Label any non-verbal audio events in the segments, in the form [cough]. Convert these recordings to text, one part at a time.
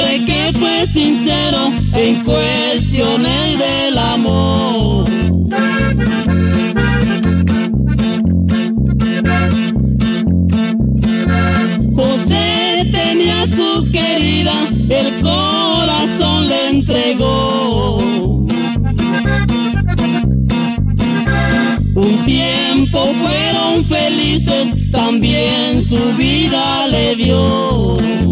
hombre que fue sincero en cuestiones del amor. José tenía su querida, el corazón le entregó. Un tiempo fueron felices, también su vida le dio.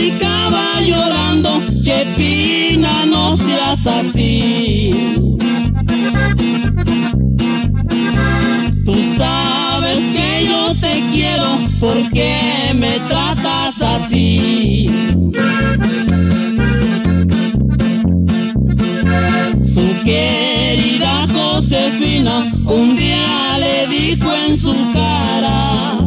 suplicaba llorando, Chepina, no seas así. Tú sabes que yo te quiero, ¿por qué me tratas así? Su querida Josefina un día le dijo en su cara.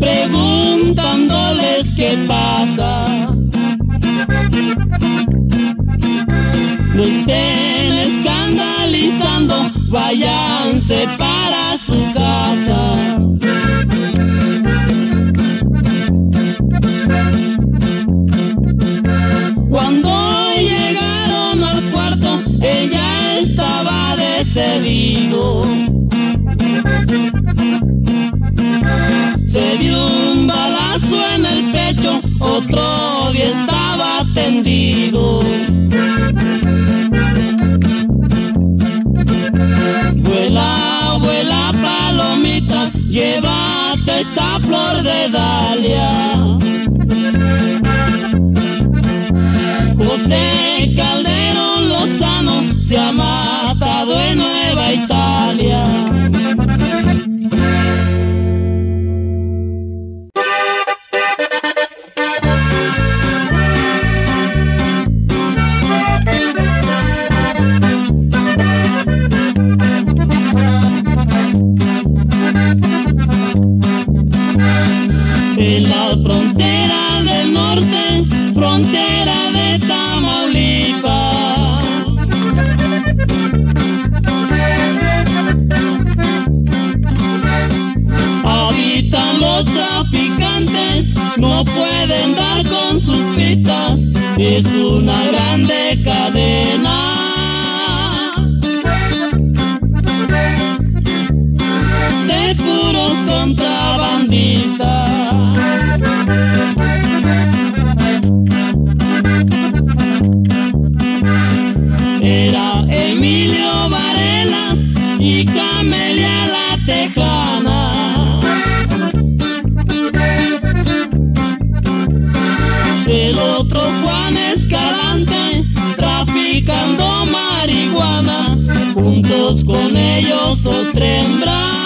preguntándoles qué pasa. No estén escandalizando, váyanse para otro día estaba tendido. Vuela, vuela palomita, llévate esta flor de dalia. José Calderón Lozano se ha matado en Nueva Italia. de la frontera del norte, frontera de Tamaulipas. Habitan los traficantes, no pueden dar con sus pistas, es una grande cadena. contrabandistas. con ellos otra hembra.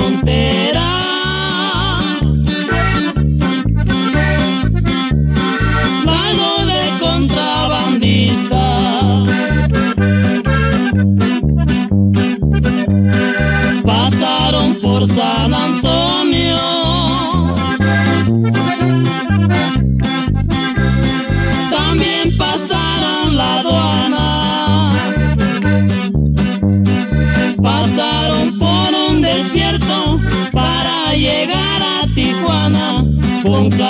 frontera. Ponga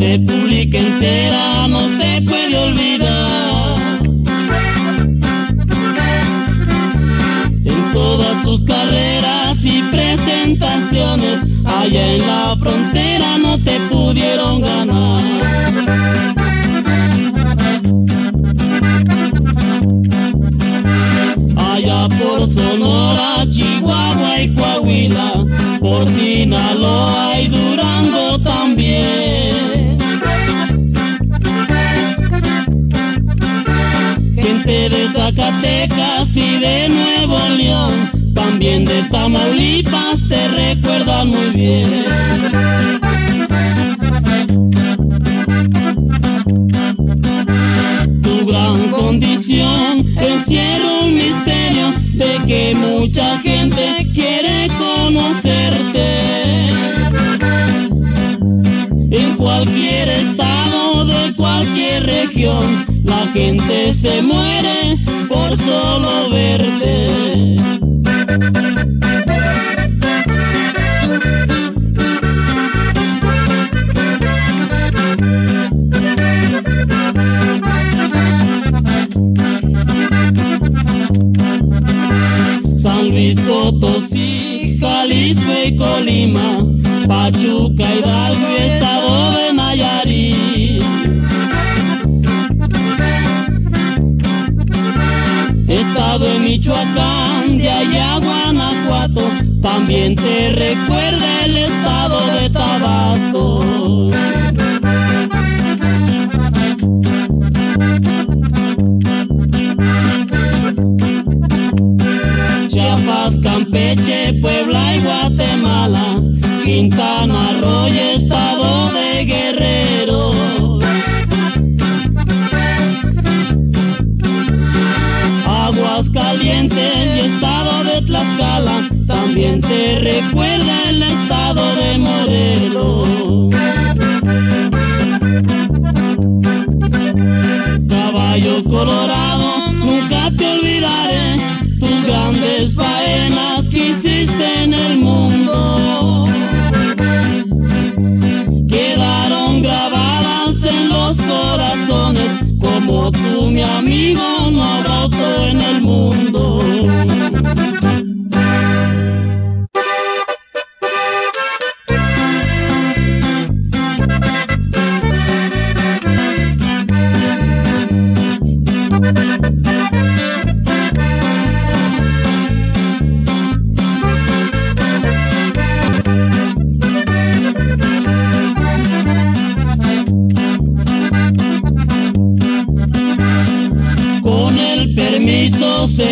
República entera no te puede olvidar. En todas tus carreras y presentaciones, allá en la frontera no te pudieron ganar. Allá por Sonora, Chihuahua y Coahuila, por Sinaloa y Durango Zacatecas y de Nuevo León, también de Tamaulipas te recuerdan muy bien. Tu gran condición encierra un misterio de que mucha gente quiere conocerte. En cualquier estado de cualquier región, la gente se muere por solo verte. San Luis Potosí, Jalisco y Colima, Pachuca, Hidalgo y también te recuerda el estado de Tabasco. Chiapas, Campeche, Puebla y Guatemala, Quintana Roo y Estado de también te recuerda el Estado de Morelos. Caballo colorado, nunca te olvidaré tus grandes faenas que hiciste en el mundo. Quedaron grabadas en los corazones, como tú, mi amigo, no habrá en el mundo.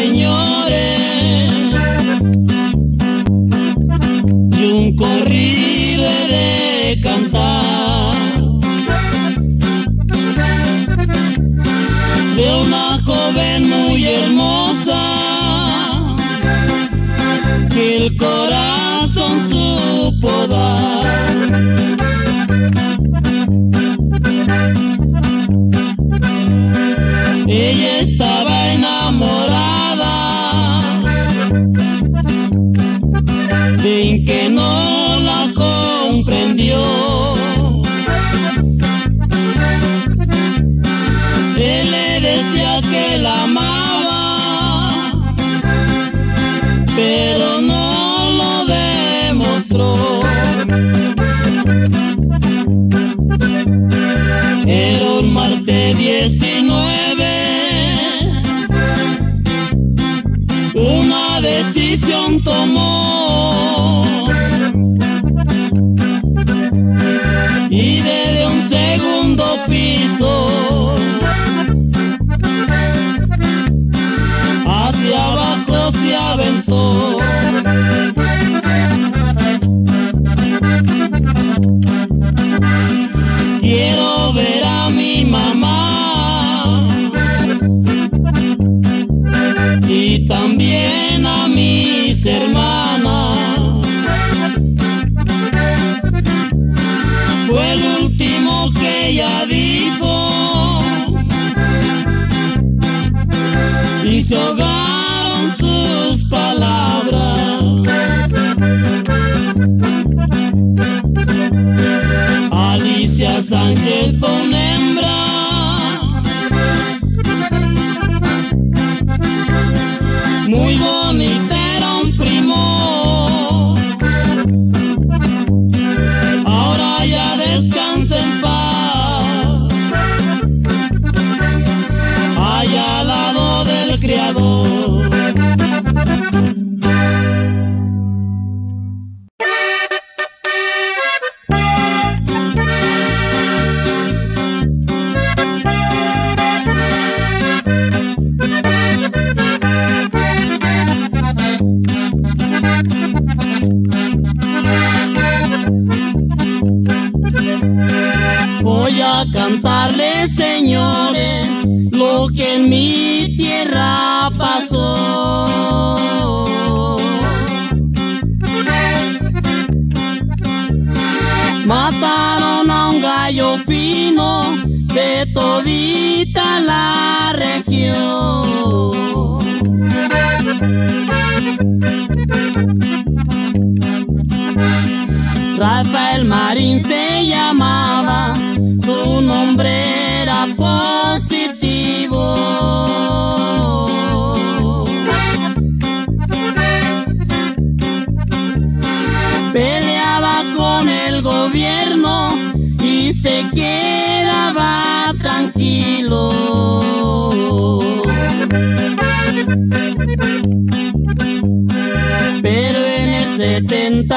Señores, y un corrido de cantar decisión tomó.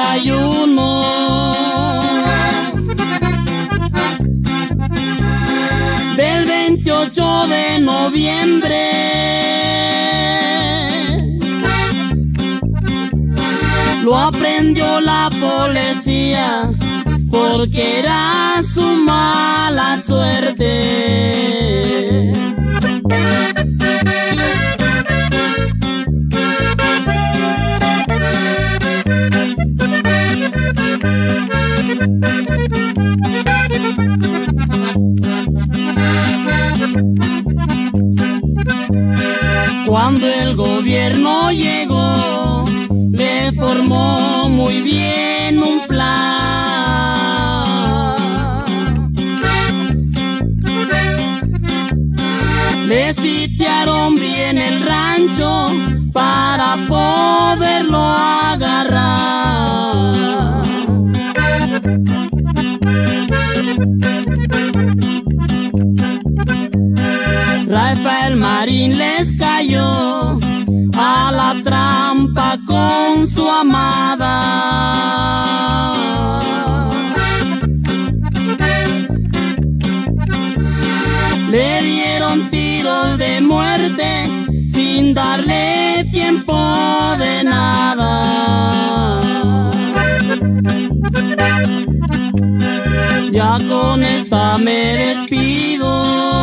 71 del 28 de noviembre lo aprendió la policía porque era su mala suerte. Cuando el gobierno llegó, le formó muy bien un plan. Le sitiaron bien el rancho para poderlo agarrar. Rafael Marín les cayó a la trampa con su amada. Le dieron tiros de muerte sin darle tiempo de nada. Ya con esta me despido.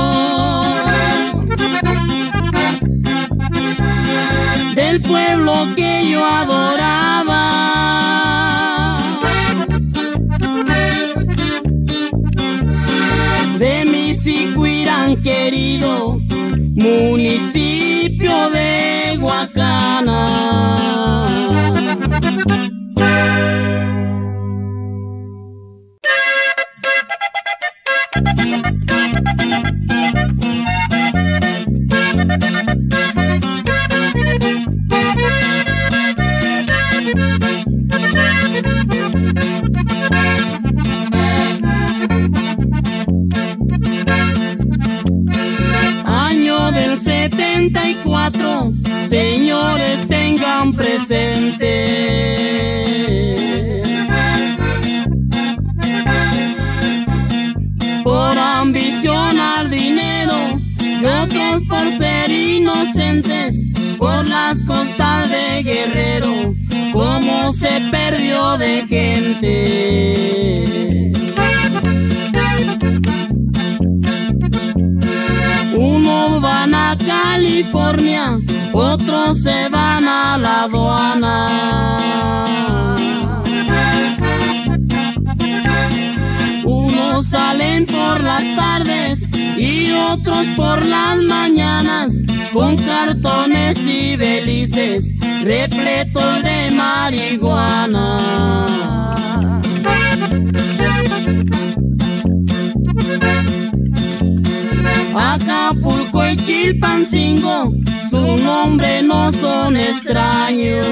Inocentes, por las costas de Guerrero, como se perdió de gente. Unos van a California, otros se van a la aduana. Salen por las tardes y otros por las mañanas con cartones y belices repletos de marihuana. Acapulco y Chilpancingo, su nombre no son extraños.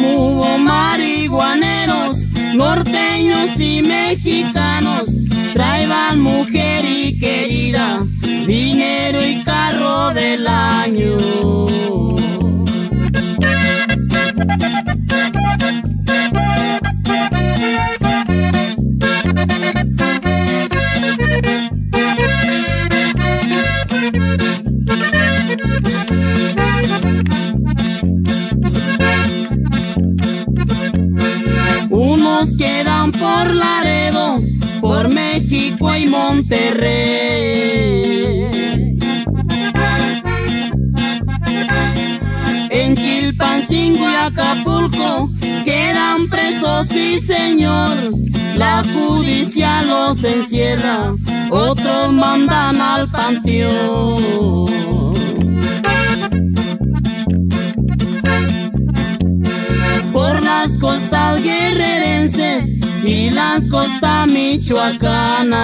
como hubo marihuaneros, norteños y mexicanos, traigan mujer y querida, dinero y casa. Sí señor. La justicia los encierra, otros mandan al panteón. por las costas guerrerenses y la costa michoacana.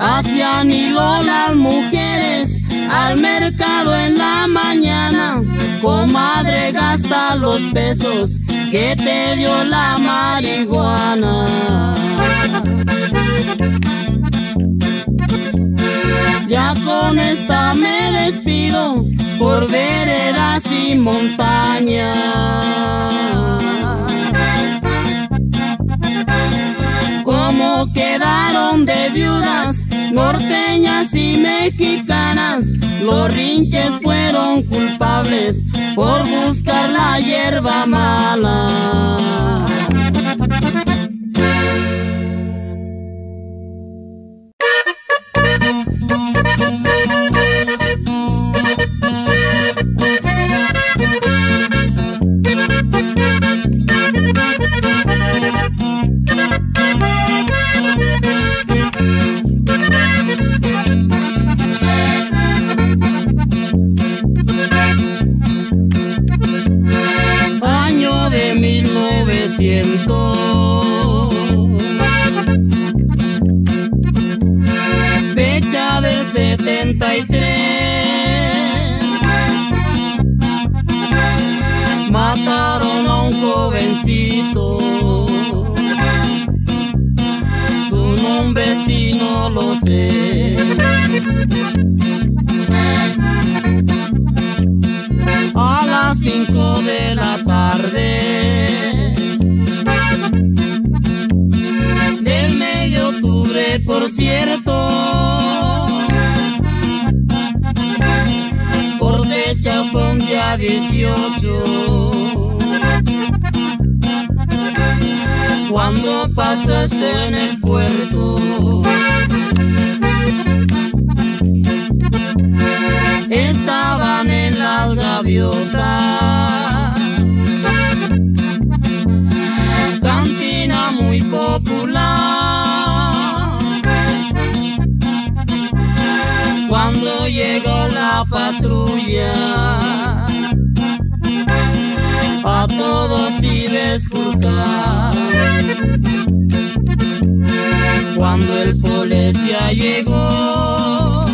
Hacian hilo las mujeres al mercado en la mañana, comadre gasta los pesos que te dio la marihuana. Ya con esta me despido por veredas y montañas. Como quedaron de viudas, norteñas y mexicanas, los rinches fueron culpables por buscar la hierba mala. 1900. 18. Cuando pasaste en el puerto. estaban en las gaviotas. Cantina muy popular. Cuando llegó la patrulla, a todos iba a esculcar. Cuando el policía llegó,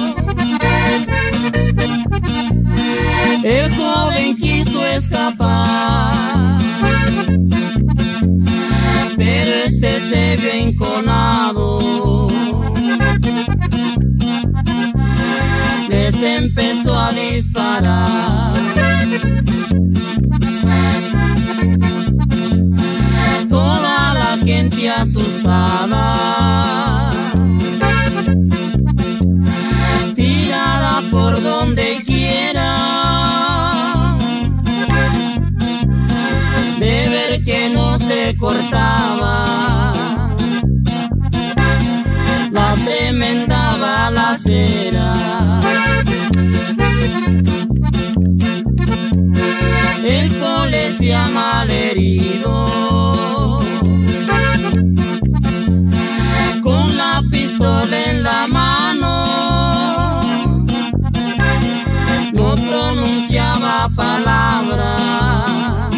el joven quiso escapar, pero este se vio enconado. Les empezó a disparar. Gente asustada. Tirada por donde quiera. De ver que no se cortaba. palabra,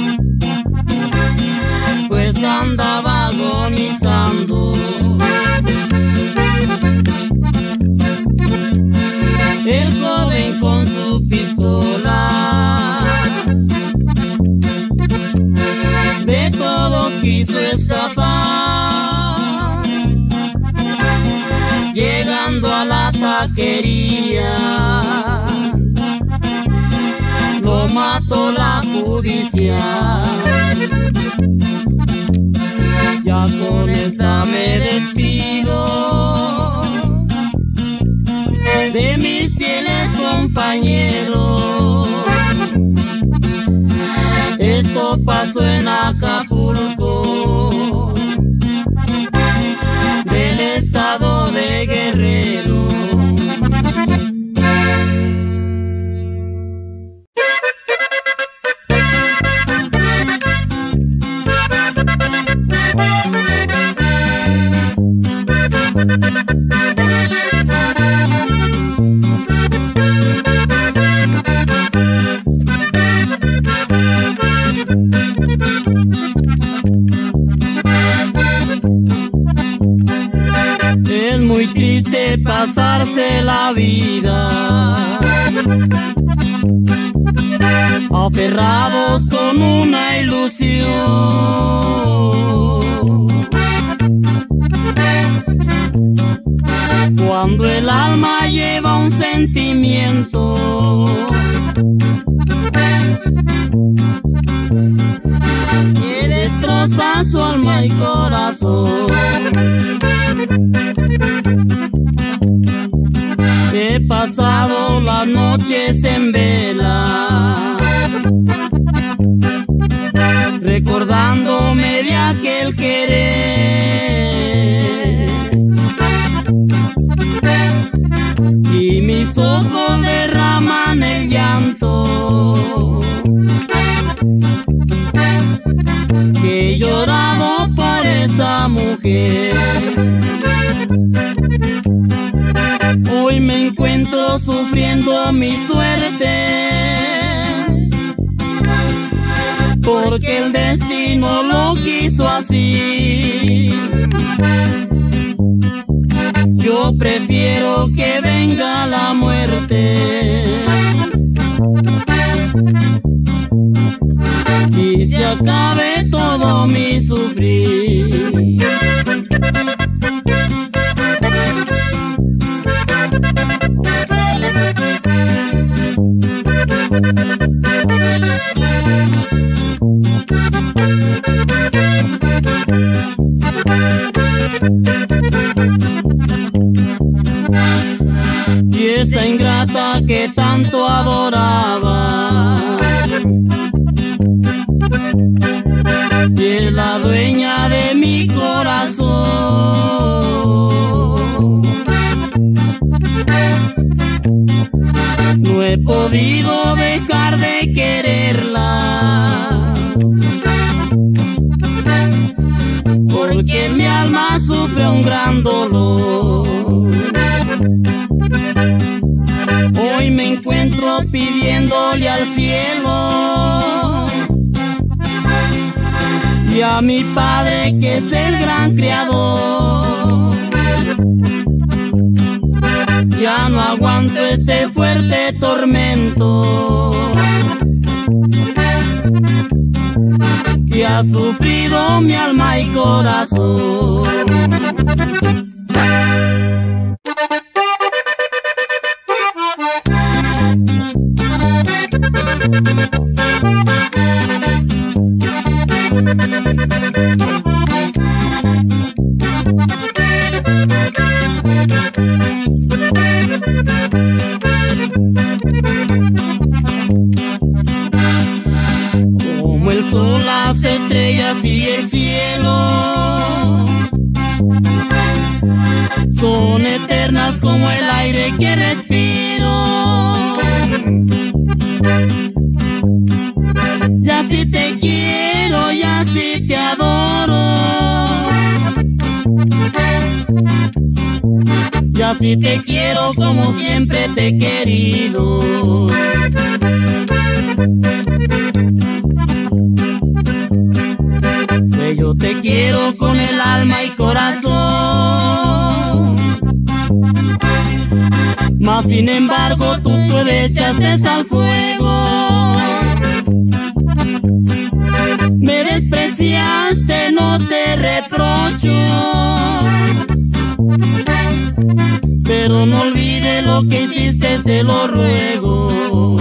pues andaba agonizando. El joven con su pistola. De todos quiso escapar, llegando a la taquería. La judicia. Ya con esta me despido de mis fieles compañeros. Esto pasó en Acapulco, Cuando el alma lleva un sentimiento que destroza su alma y corazón. He pasado las noches en vela, recordándome de aquel querer. Llanto que he llorado por esa mujer. Hoy me encuentro sufriendo mi suerte, porque el destino lo quiso así. Yo prefiero que venga la muerte y se acabe todo mi sufrir. Y esa ingrata que tanto adoraba No podido dejar de quererla. Porque mi alma sufre un gran dolor. Hoy me encuentro pidiéndole al cielo y a mi Padre que es el gran creador. Ya no aguanto este fuerte tormento que ha sufrido mi alma y corazón. Así te quiero, y así te adoro. Y así te quiero como siempre te he querido. Que yo te quiero con el alma y corazón. Mas sin embargo tú te echaste al fuego. Despreciaste, no te reprocho. Pero no olvides olvide lo que hiciste, te lo ruego.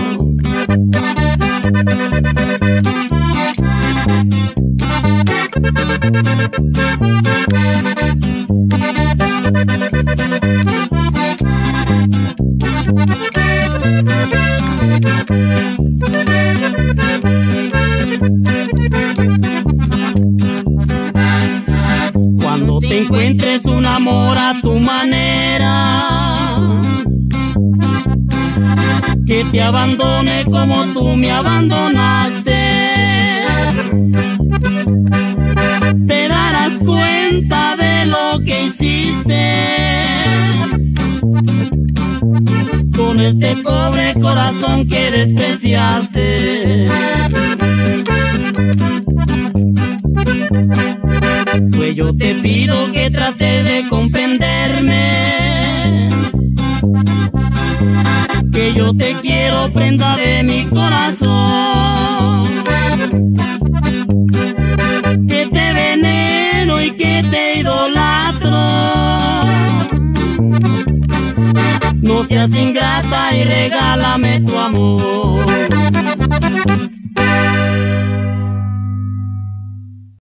[laughs] encuentres un amor a tu manera, que te abandone como tú me abandonaste, te darás cuenta de lo que hiciste. Con este pobre corazón que despreciaste. Pues yo te pido que trate de comprenderme. Que yo te quiero prenda de mi corazón. Que te veneno y que te idolatro. No seas ingrata y regálame tu amor.